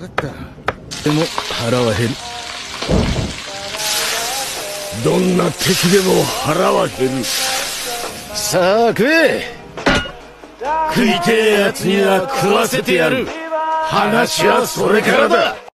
かった。でも腹は減る。どんな敵でも腹は減る。さあ食え。食いてえやつには食わせてやる。話はそれからだ。